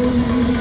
you.